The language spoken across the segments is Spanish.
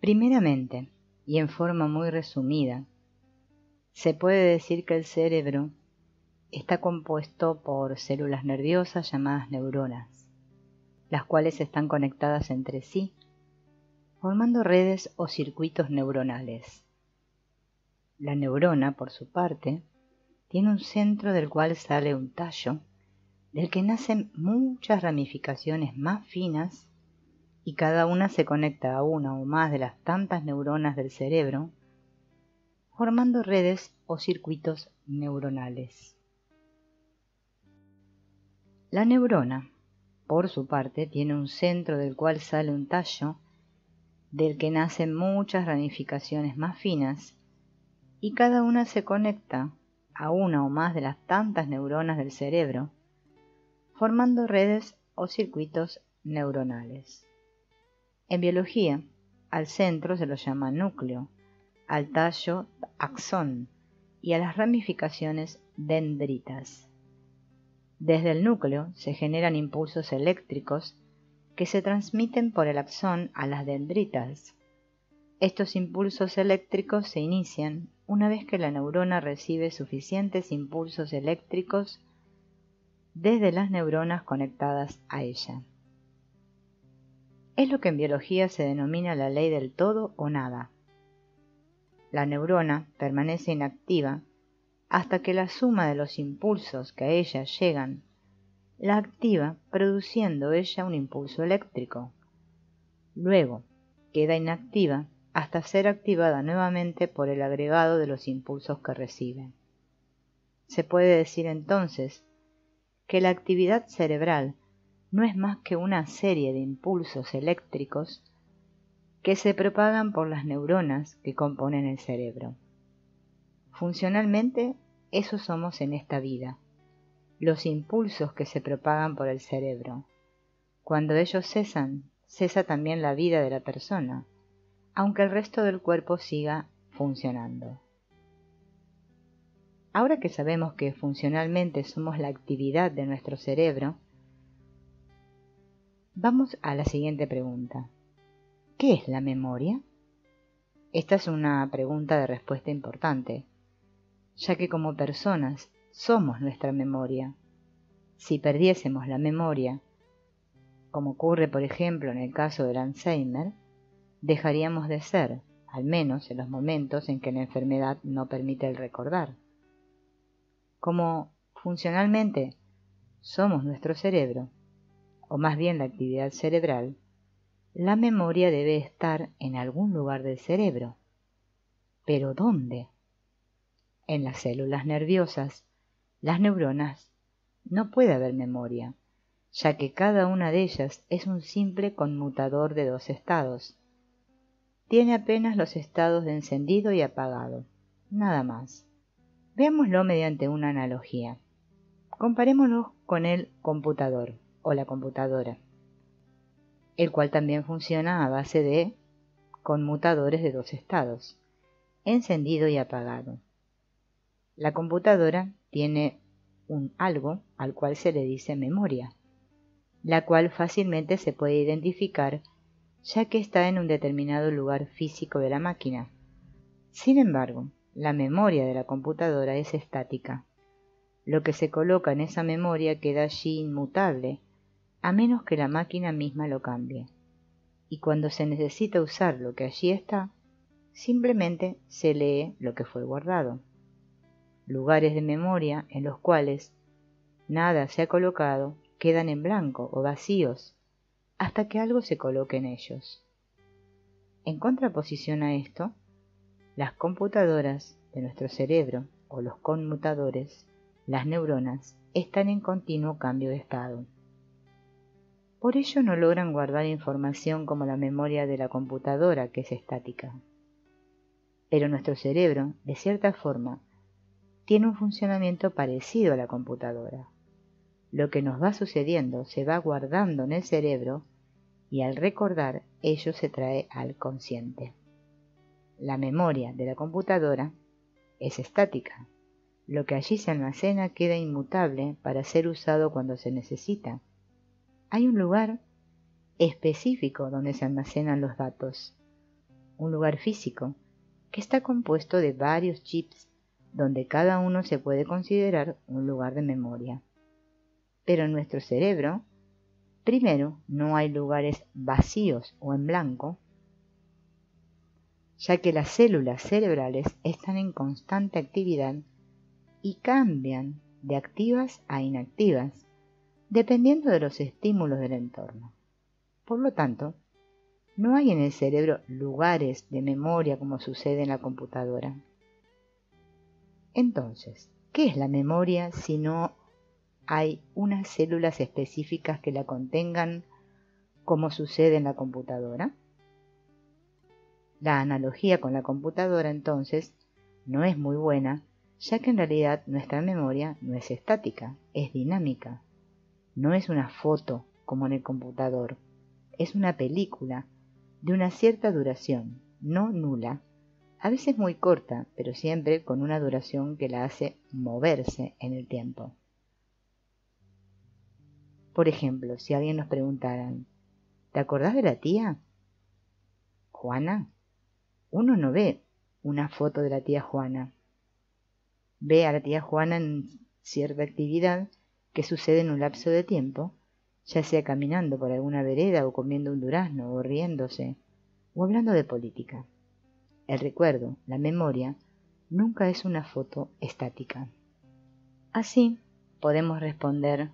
Primeramente, y en forma muy resumida, se puede decir que el cerebro está compuesto por células nerviosas llamadas neuronas, las cuales están conectadas entre sí, formando redes o circuitos neuronales. La neurona, por su parte, tiene un centro del cual sale un tallo, del que nacen muchas ramificaciones más finas y cada una se conecta a una o más de las tantas neuronas del cerebro, formando redes o circuitos neuronales. La neurona, por su parte, tiene un centro del cual sale un tallo, del que nacen muchas ramificaciones más finas, y cada una se conecta a una o más de las tantas neuronas del cerebro, formando redes o circuitos neuronales. En biología, al centro se lo llama núcleo, al tallo axón y a las ramificaciones dendritas. Desde el núcleo se generan impulsos eléctricos que se transmiten por el axón a las dendritas. Estos impulsos eléctricos se inician una vez que la neurona recibe suficientes impulsos eléctricos desde las neuronas conectadas a ella. Es lo que en biología se denomina la ley del todo o nada. La neurona permanece inactiva hasta que la suma de los impulsos que a ella llegan la activa produciendo ella un impulso eléctrico. Luego queda inactiva hasta ser activada nuevamente por el agregado de los impulsos que recibe. Se puede decir entonces que la actividad cerebral no es más que una serie de impulsos eléctricos que se propagan por las neuronas que componen el cerebro. Funcionalmente, eso somos en esta vida, los impulsos que se propagan por el cerebro. Cuando ellos cesan, cesa también la vida de la persona, aunque el resto del cuerpo siga funcionando. Ahora que sabemos que funcionalmente somos la actividad de nuestro cerebro, Vamos a la siguiente pregunta. ¿Qué es la memoria? Esta es una pregunta de respuesta importante, ya que como personas somos nuestra memoria. Si perdiésemos la memoria, como ocurre por ejemplo en el caso del Alzheimer, dejaríamos de ser, al menos en los momentos en que la enfermedad no permite el recordar. Como funcionalmente somos nuestro cerebro, o más bien la actividad cerebral, la memoria debe estar en algún lugar del cerebro. ¿Pero dónde? En las células nerviosas, las neuronas, no puede haber memoria, ya que cada una de ellas es un simple conmutador de dos estados. Tiene apenas los estados de encendido y apagado, nada más. Veámoslo mediante una analogía. Comparémoslo con el computador o la computadora, el cual también funciona a base de conmutadores de dos estados, encendido y apagado. La computadora tiene un algo al cual se le dice memoria, la cual fácilmente se puede identificar ya que está en un determinado lugar físico de la máquina. Sin embargo, la memoria de la computadora es estática. Lo que se coloca en esa memoria queda allí inmutable a menos que la máquina misma lo cambie. Y cuando se necesita usar lo que allí está, simplemente se lee lo que fue guardado. Lugares de memoria en los cuales nada se ha colocado quedan en blanco o vacíos hasta que algo se coloque en ellos. En contraposición a esto, las computadoras de nuestro cerebro o los conmutadores, las neuronas, están en continuo cambio de estado. Por ello no logran guardar información como la memoria de la computadora, que es estática. Pero nuestro cerebro, de cierta forma, tiene un funcionamiento parecido a la computadora. Lo que nos va sucediendo se va guardando en el cerebro y al recordar ello se trae al consciente. La memoria de la computadora es estática. Lo que allí se almacena queda inmutable para ser usado cuando se necesita hay un lugar específico donde se almacenan los datos, un lugar físico, que está compuesto de varios chips, donde cada uno se puede considerar un lugar de memoria. Pero en nuestro cerebro, primero, no hay lugares vacíos o en blanco, ya que las células cerebrales están en constante actividad y cambian de activas a inactivas, dependiendo de los estímulos del entorno. Por lo tanto, no hay en el cerebro lugares de memoria como sucede en la computadora. Entonces, ¿qué es la memoria si no hay unas células específicas que la contengan como sucede en la computadora? La analogía con la computadora entonces no es muy buena, ya que en realidad nuestra memoria no es estática, es dinámica. No es una foto como en el computador, es una película de una cierta duración, no nula, a veces muy corta, pero siempre con una duración que la hace moverse en el tiempo. Por ejemplo, si alguien nos preguntara, ¿te acordás de la tía? Juana, uno no ve una foto de la tía Juana. Ve a la tía Juana en cierta actividad que sucede en un lapso de tiempo, ya sea caminando por alguna vereda o comiendo un durazno o riéndose o hablando de política. El recuerdo, la memoria, nunca es una foto estática. Así podemos responder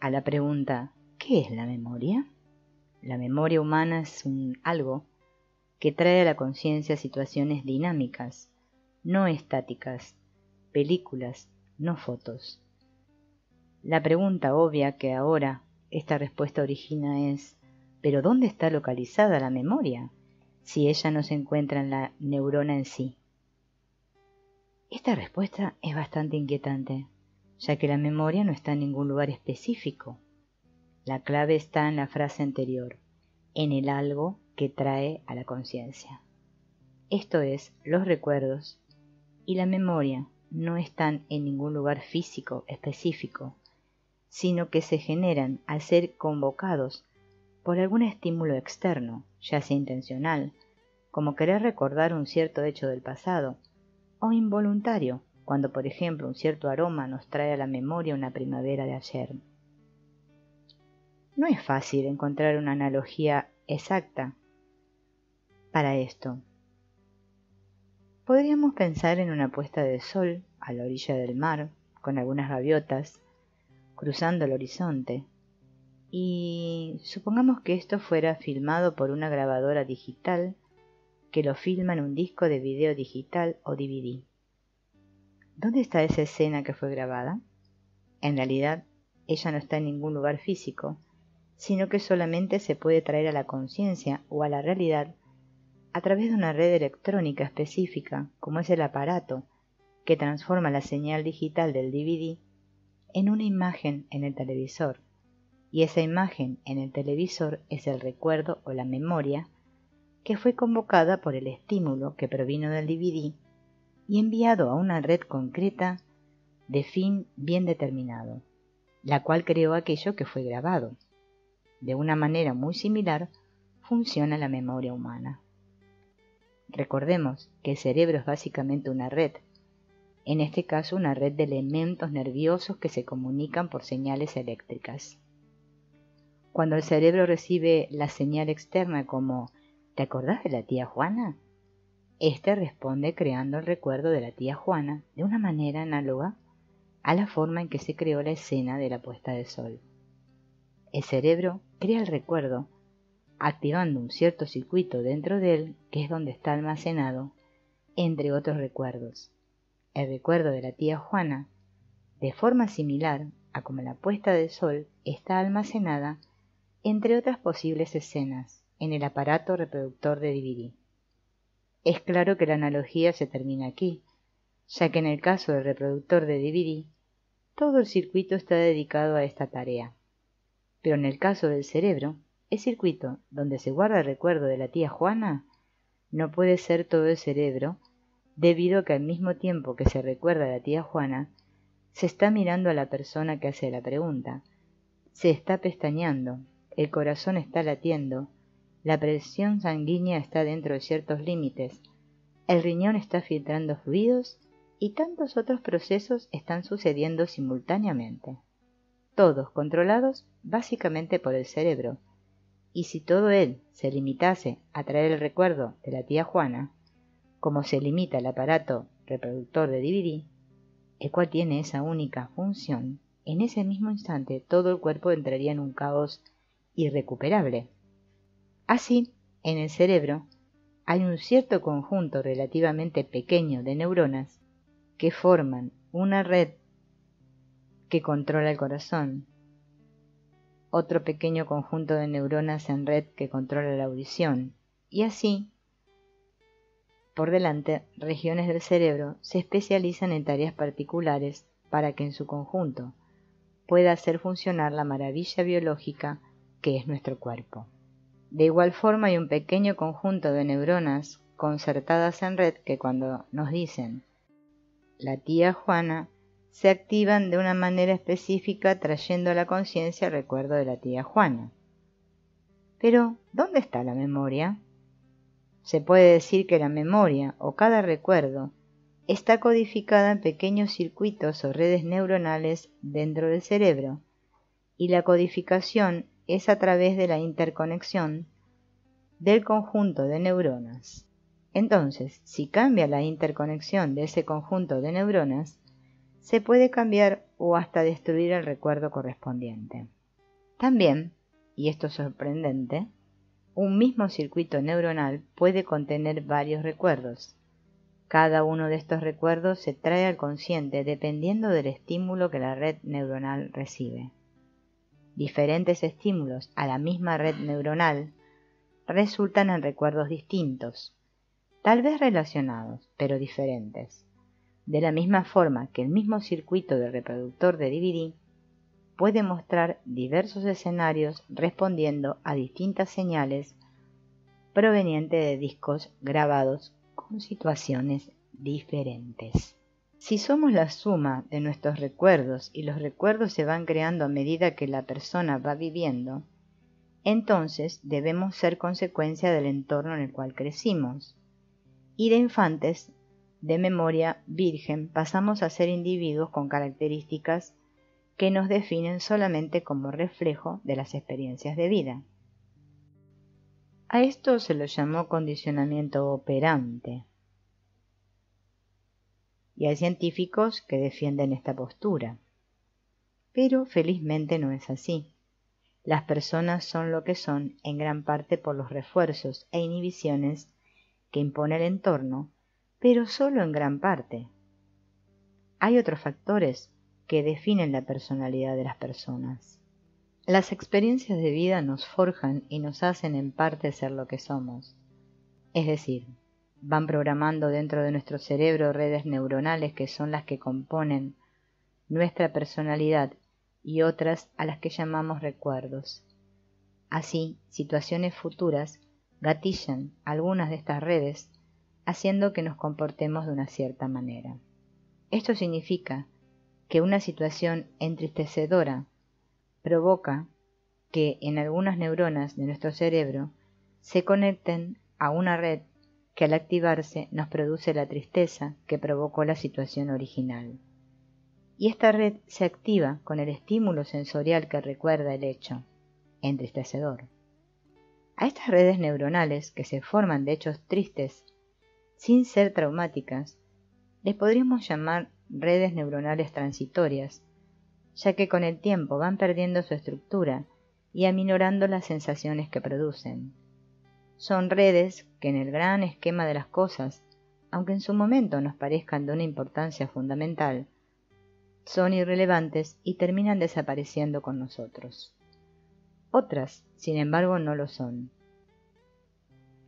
a la pregunta ¿qué es la memoria? La memoria humana es un algo que trae a la conciencia situaciones dinámicas, no estáticas, películas, no fotos. La pregunta obvia que ahora esta respuesta origina es ¿pero dónde está localizada la memoria si ella no se encuentra en la neurona en sí? Esta respuesta es bastante inquietante, ya que la memoria no está en ningún lugar específico. La clave está en la frase anterior, en el algo que trae a la conciencia. Esto es, los recuerdos y la memoria no están en ningún lugar físico específico, sino que se generan al ser convocados por algún estímulo externo, ya sea intencional, como querer recordar un cierto hecho del pasado, o involuntario, cuando por ejemplo un cierto aroma nos trae a la memoria una primavera de ayer. No es fácil encontrar una analogía exacta para esto. Podríamos pensar en una puesta de sol a la orilla del mar, con algunas gaviotas, cruzando el horizonte, y supongamos que esto fuera filmado por una grabadora digital que lo filma en un disco de video digital o DVD. ¿Dónde está esa escena que fue grabada? En realidad, ella no está en ningún lugar físico, sino que solamente se puede traer a la conciencia o a la realidad a través de una red electrónica específica, como es el aparato que transforma la señal digital del DVD en una imagen en el televisor, y esa imagen en el televisor es el recuerdo o la memoria que fue convocada por el estímulo que provino del DVD y enviado a una red concreta de fin bien determinado, la cual creó aquello que fue grabado. De una manera muy similar funciona la memoria humana. Recordemos que el cerebro es básicamente una red, en este caso una red de elementos nerviosos que se comunican por señales eléctricas. Cuando el cerebro recibe la señal externa como ¿te acordás de la tía Juana? Este responde creando el recuerdo de la tía Juana de una manera análoga a la forma en que se creó la escena de la puesta de sol. El cerebro crea el recuerdo activando un cierto circuito dentro de él que es donde está almacenado, entre otros recuerdos. El recuerdo de la tía Juana, de forma similar a como la puesta de sol está almacenada, entre otras posibles escenas, en el aparato reproductor de DVD. Es claro que la analogía se termina aquí, ya que en el caso del reproductor de DVD, todo el circuito está dedicado a esta tarea. Pero en el caso del cerebro, el circuito donde se guarda el recuerdo de la tía Juana no puede ser todo el cerebro, debido a que al mismo tiempo que se recuerda a la tía Juana, se está mirando a la persona que hace la pregunta, se está pestañeando, el corazón está latiendo, la presión sanguínea está dentro de ciertos límites, el riñón está filtrando fluidos y tantos otros procesos están sucediendo simultáneamente, todos controlados básicamente por el cerebro. Y si todo él se limitase a traer el recuerdo de la tía Juana, como se limita el aparato reproductor de DVD, el cual tiene esa única función, en ese mismo instante todo el cuerpo entraría en un caos irrecuperable. Así, en el cerebro hay un cierto conjunto relativamente pequeño de neuronas que forman una red que controla el corazón, otro pequeño conjunto de neuronas en red que controla la audición, y así, por delante, regiones del cerebro se especializan en tareas particulares para que en su conjunto pueda hacer funcionar la maravilla biológica que es nuestro cuerpo. De igual forma hay un pequeño conjunto de neuronas concertadas en red que cuando nos dicen la tía Juana se activan de una manera específica trayendo a la conciencia el recuerdo de la tía Juana. Pero, ¿dónde está la memoria? Se puede decir que la memoria o cada recuerdo está codificada en pequeños circuitos o redes neuronales dentro del cerebro, y la codificación es a través de la interconexión del conjunto de neuronas. Entonces, si cambia la interconexión de ese conjunto de neuronas, se puede cambiar o hasta destruir el recuerdo correspondiente. También, y esto es sorprendente, un mismo circuito neuronal puede contener varios recuerdos. Cada uno de estos recuerdos se trae al consciente dependiendo del estímulo que la red neuronal recibe. Diferentes estímulos a la misma red neuronal resultan en recuerdos distintos, tal vez relacionados, pero diferentes. De la misma forma que el mismo circuito de reproductor de DVD puede mostrar diversos escenarios respondiendo a distintas señales provenientes de discos grabados con situaciones diferentes. Si somos la suma de nuestros recuerdos y los recuerdos se van creando a medida que la persona va viviendo, entonces debemos ser consecuencia del entorno en el cual crecimos y de infantes de memoria virgen pasamos a ser individuos con características que nos definen solamente como reflejo de las experiencias de vida. A esto se lo llamó condicionamiento operante. Y hay científicos que defienden esta postura. Pero felizmente no es así. Las personas son lo que son en gran parte por los refuerzos e inhibiciones que impone el entorno, pero solo en gran parte. Hay otros factores que definen la personalidad de las personas. Las experiencias de vida nos forjan y nos hacen en parte ser lo que somos. Es decir, van programando dentro de nuestro cerebro redes neuronales que son las que componen nuestra personalidad y otras a las que llamamos recuerdos. Así, situaciones futuras gatillan algunas de estas redes, haciendo que nos comportemos de una cierta manera. Esto significa que una situación entristecedora provoca que en algunas neuronas de nuestro cerebro se conecten a una red que al activarse nos produce la tristeza que provocó la situación original. Y esta red se activa con el estímulo sensorial que recuerda el hecho, entristecedor. A estas redes neuronales que se forman de hechos tristes sin ser traumáticas, les podríamos llamar redes neuronales transitorias, ya que con el tiempo van perdiendo su estructura y aminorando las sensaciones que producen. Son redes que en el gran esquema de las cosas, aunque en su momento nos parezcan de una importancia fundamental, son irrelevantes y terminan desapareciendo con nosotros. Otras, sin embargo, no lo son.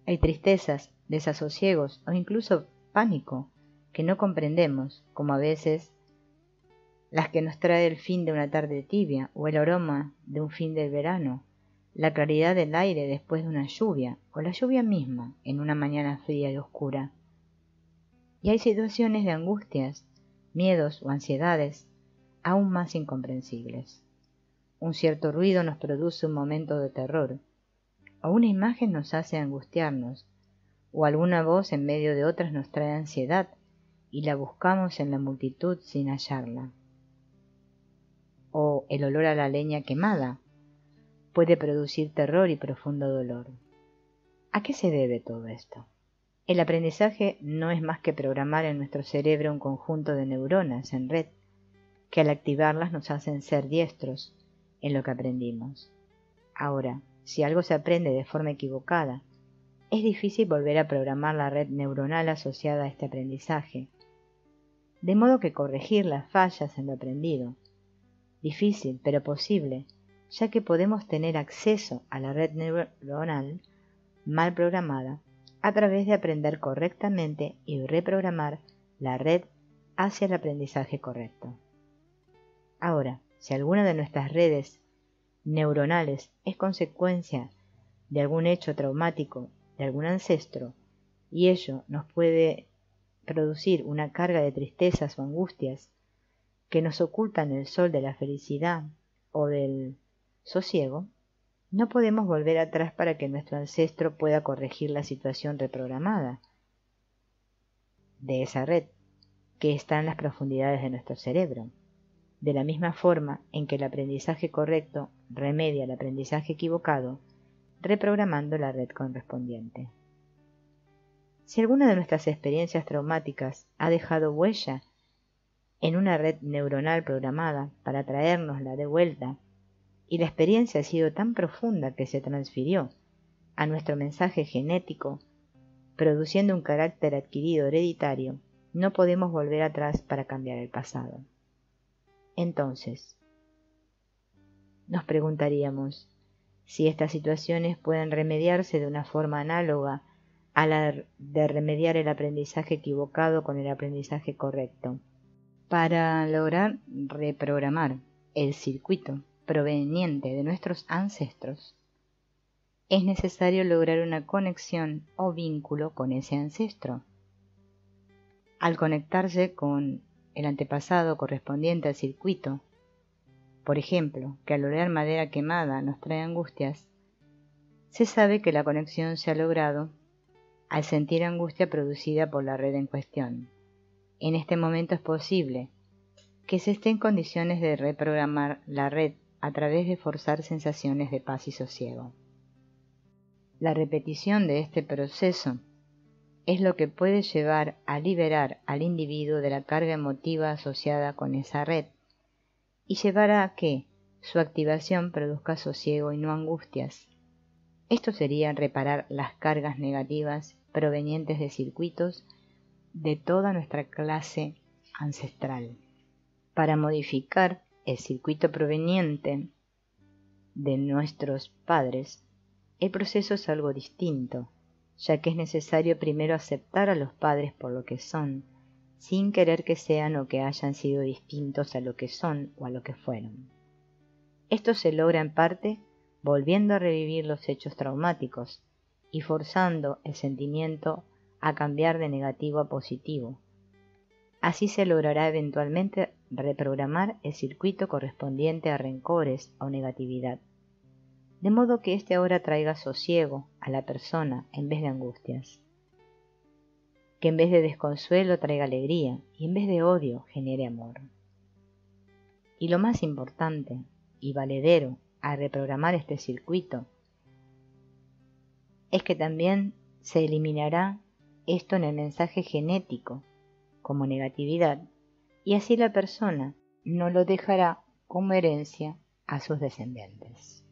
Hay tristezas, desasosiegos o incluso pánico que no comprendemos, como a veces las que nos trae el fin de una tarde tibia o el aroma de un fin del verano, la claridad del aire después de una lluvia o la lluvia misma en una mañana fría y oscura. Y hay situaciones de angustias, miedos o ansiedades aún más incomprensibles. Un cierto ruido nos produce un momento de terror, o una imagen nos hace angustiarnos, o alguna voz en medio de otras nos trae ansiedad y la buscamos en la multitud sin hallarla. O el olor a la leña quemada puede producir terror y profundo dolor. ¿A qué se debe todo esto? El aprendizaje no es más que programar en nuestro cerebro un conjunto de neuronas en red que al activarlas nos hacen ser diestros en lo que aprendimos. Ahora, si algo se aprende de forma equivocada, es difícil volver a programar la red neuronal asociada a este aprendizaje. De modo que corregir las fallas en lo aprendido, difícil pero posible, ya que podemos tener acceso a la red neuronal mal programada a través de aprender correctamente y reprogramar la red hacia el aprendizaje correcto. Ahora, si alguna de nuestras redes neuronales es consecuencia de algún hecho traumático de algún ancestro, y ello nos puede producir una carga de tristezas o angustias que nos ocultan el sol de la felicidad o del sosiego, no podemos volver atrás para que nuestro ancestro pueda corregir la situación reprogramada de esa red que está en las profundidades de nuestro cerebro. De la misma forma en que el aprendizaje correcto remedia el aprendizaje equivocado, reprogramando la red correspondiente. Si alguna de nuestras experiencias traumáticas ha dejado huella en una red neuronal programada para traernosla de vuelta y la experiencia ha sido tan profunda que se transfirió a nuestro mensaje genético, produciendo un carácter adquirido hereditario, no podemos volver atrás para cambiar el pasado. Entonces, nos preguntaríamos si estas situaciones pueden remediarse de una forma análoga a de remediar el aprendizaje equivocado con el aprendizaje correcto. Para lograr reprogramar el circuito proveniente de nuestros ancestros, es necesario lograr una conexión o vínculo con ese ancestro. Al conectarse con el antepasado correspondiente al circuito, por ejemplo, que al oler madera quemada nos trae angustias, se sabe que la conexión se ha logrado al sentir angustia producida por la red en cuestión. En este momento es posible que se esté en condiciones de reprogramar la red a través de forzar sensaciones de paz y sosiego. La repetición de este proceso es lo que puede llevar a liberar al individuo de la carga emotiva asociada con esa red y llevar a que su activación produzca sosiego y no angustias. Esto sería reparar las cargas negativas provenientes de circuitos de toda nuestra clase ancestral. Para modificar el circuito proveniente de nuestros padres, el proceso es algo distinto, ya que es necesario primero aceptar a los padres por lo que son, sin querer que sean o que hayan sido distintos a lo que son o a lo que fueron. Esto se logra en parte volviendo a revivir los hechos traumáticos y forzando el sentimiento a cambiar de negativo a positivo, Así se logrará eventualmente reprogramar el circuito correspondiente a rencores o negatividad, de modo que éste ahora traiga sosiego a la persona en vez de angustias, que en vez de desconsuelo traiga alegría y en vez de odio genere amor. Y lo más importante y valedero a reprogramar este circuito es que también se eliminará esto en el mensaje genético como negatividad y así la persona no lo dejará como herencia a sus descendientes.